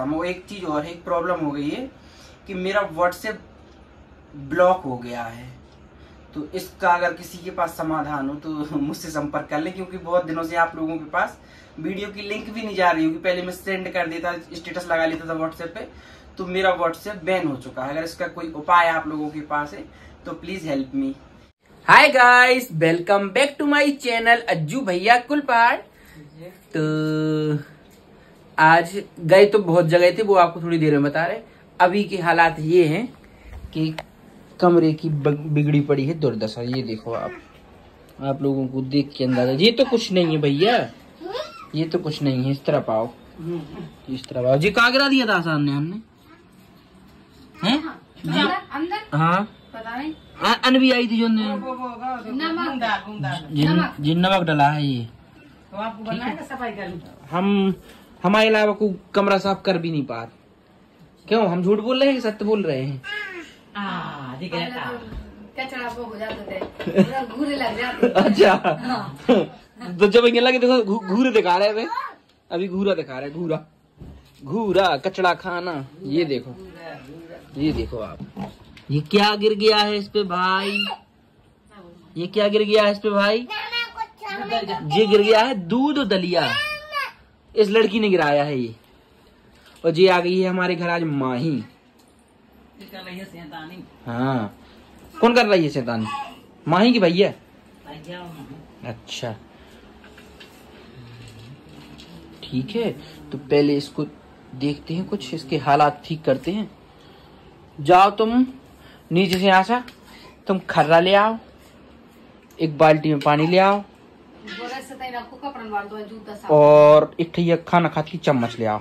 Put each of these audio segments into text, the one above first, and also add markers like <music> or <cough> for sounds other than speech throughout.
खत्म वो एक चीज़ और है, एक प्रॉब्लम हो गई है कि मेरा व्हाट्सएप ब्लॉक हो गया है। तो इसका अगर किसी के पास समाधान हो तो <laughs> मुझसे संपर्क कर ले, क्योंकि बहुत दिनों से आप लोगों के पास वीडियो की लिंक भी नहीं जा रही होगी। पहले मैं सेंड कर देता स्टेटस लगा लेता था व्हाट्सएप पे तो मेरा व्हाट्सएप बैन हो चुका है। अगर इसका कोई उपाय आप लोगों के पास है तो please help me hi guys welcome back to my channel Ajju Bhaiya Kulpad. तो आज गए तो बहुत जगह थे वो आपको थोड़ी देर में बता रहे अभी के हालात ये हैं कि कमरे की बिगड़ी पड़ी है दुर्दशा। ये देखो आप। आप लोगों को देख के अंदाज़ा। ये तो कुछ नहीं है भैया। ये तो कुछ नहीं है। इस तरह आओ। इस तरफ़ आओ। जी कहाँ गिरा दिया था आसान ने हमने। हैं? हाँ। अन भी आई थी जो ने नमक। जिन जिन नमक डला है ये। तो आपको बनाएगा सफ़ाई कर हम हमारे अलावा को कमरा साफ़ कर भी नहीं पा रहे। क्यों? हम झूठ बोल रहे हैं सत्य बोल रहे हैं? कचरा वो हो जाते थे पूरा घूरे लग जाते अच्छा। तो जब लगे देखो घूरे दिखा रहे हैं वे। अभी घूरा दिखा रहे हैं घूरा। घूरा कचड़ा खाना ये देखो। ये देखो आप। ये क्या गिर गया है इस पे भाई? ये क्या गिर गया है इस पे भाई? ये गिर गया है दूध और दलिया। इस लड़की ने गिराया है ये। और ये आ गई है हमारे घर आज माही। हाँ कौन कर रही है शैतानी? माही की भैया? अच्छा। ठीक है तो पहले इसको देखते हैं कुछ इसके हालात ठीक करते हैं। जाओ तुम नीचे से आशा तुम खर्रा ले आओ एक बाल्टी में पानी ले आओ और एक ठैया खाना खाती चम्मच ले आओ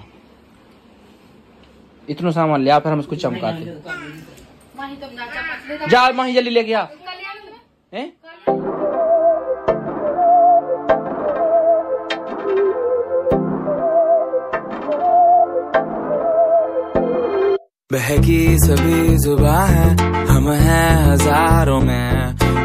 इतना सामान ले आओ फिर हम इसको चमकाते ले तो जा माही जल्दी में। हैं? बहकी सभी जुबा है हम हैं हज़ारों में।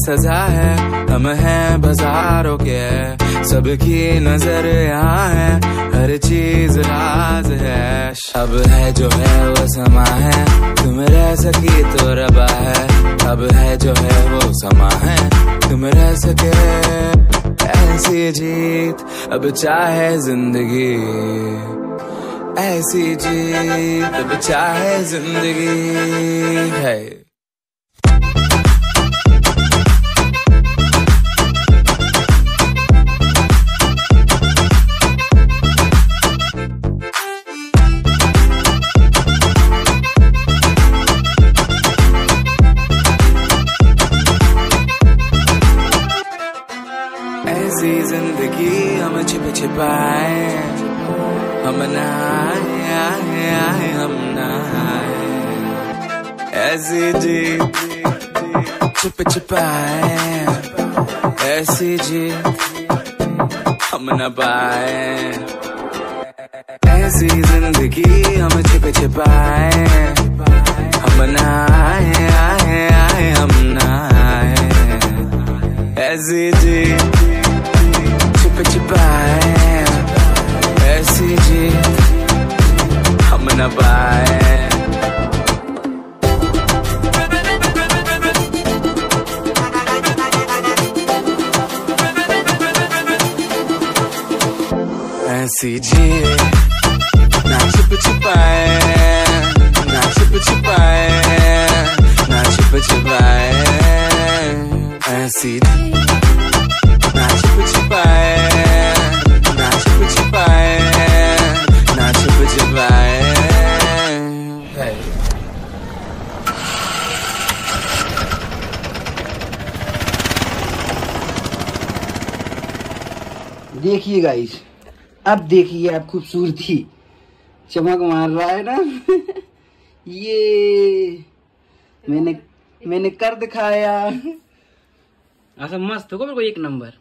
सजा है, हम हैं बाजारों के। सबकी नज़र यहाँ है, हर चीज़ राज है। अब है जो है वो समा है, तुम रह सकी तो रबा है। अब है जो है वो समा है, तुम रह सके। ऐसी जीत, अब चाहे ज़िंदगी। ऐसी जीत, अब चाहे ज़िंदगी। है। हम छिप छिपाए हम नहाए आए आए हम नहाए ऐसी जी छिप छिपाए ऐसी जी हम न पाए ऐसी ज़िंदगी हम छिप छिपाए हम न पाए ऐसी जी देखिए गाइस अब देखिए आप खूबसूरती। चमक मार रहा है ना? <laughs> ये मैंने मैंने कर दिखाया। ऐसा मस्त होगा मेरे को एक नंबर।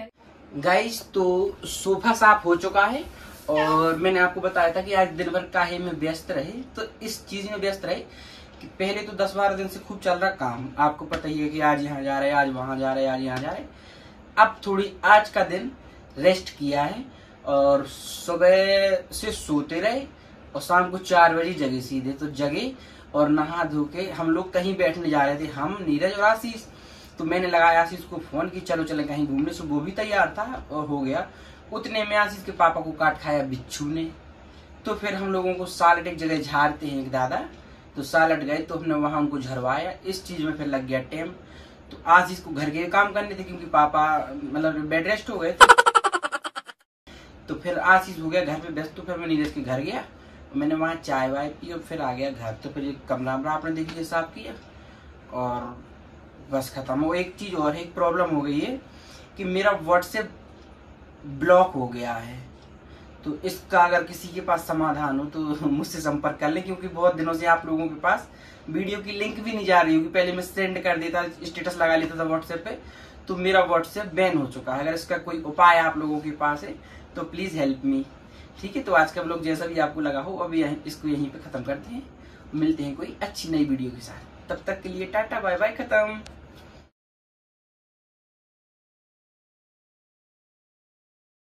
है। गाइस तो सोफा साफ़ हो चुका है और मैंने आपको बताया था कि आज दिन भर काहे में व्यस्त रहे। तो इस चीज़ में व्यस्त रहे कि पहले तो दस बारह दिन से खूब चल रहा काम। आपको पता ही है कि आज यहाँ जा रहे आज वहाँ जा रहे आज यहाँ जा रहे। अब थोड़ी आज का दिन रेस्ट किया है और सुबह से सोते रहे और शाम को चार बजे जगे सीधे तो जगे और नहा धो के हम लोग कहीं बैठने जा रहे थे। हम नीरज और आशीष तो मैंने लगाया आशीष को फ़ोन की चलो, चले कहीं घूमने। से वो भी तैयार था और हो गया। उतने में आशीष के पापा को काट खाया बिच्छू ने। तो फिर हम लोगों को सालट एक जगह झाड़ते हैं एक दादा। तो सालट गए तो हमने वहाँ उनको झरवाया। इस चीज़ में फिर लग गया टाइम तो आशीष को घर के काम करने थे क्योंकि पापा मतलब बेड रेस्ट हो गए। थे तो फिर आशीष हो गया घर पे व्यस्त तो फिर मैं नीरज के घर गया। मैंने वहाँ चाय वाय पी और फिर आ गया घर। तो फिर कमरा वमरा आपने देख लिया साफ़ किया। और बस खत्म। हो एक चीज़ और एक प्रॉब्लम हो गई है कि मेरा व्हाट्सएप ब्लॉक हो गया है। तो इसका अगर किसी के पास समाधान हो तो मुझसे संपर्क कर लें, क्योंकि बहुत दिनों से आप लोगों के पास वीडियो की लिंक भी नहीं जा रही होगी। पहले मैं सेंड कर देता, स्टेटस लगा लेता था व्हाट्सएप पे तो मेरा व्हाट्सएप बैन हो चुका है। अगर इसका कोई उपाय आप लोगों के पास है तो प्लीज़ हेल्प मी ठीक है तो आज का लोग जैसा भी आपको लगा हो अभी इसको यहीं पे खत्म करते हैं। मिलते हैं कोई अच्छी नई वीडियो के साथ। तब तक के लिए टाटा बाय बाय खत्म।